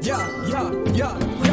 Yeah, yeah, yeah.